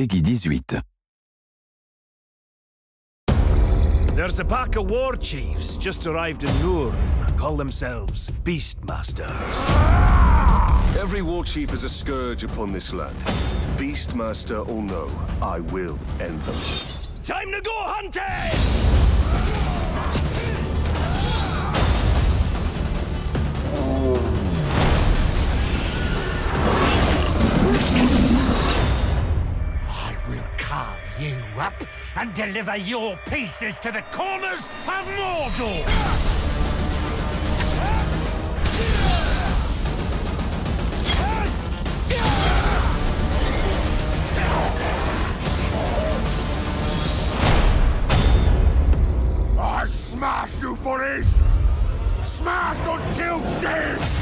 Peggy 18. There's a pack of war chiefs just arrived in Núrn. Call themselves Beastmasters. Every war chief is a scourge upon this land. Beastmaster or no, I will end them. Time to go hunting! You up and deliver your pieces to the corners of Mordor! I smash you for this! Smash until dead!